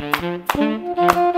Música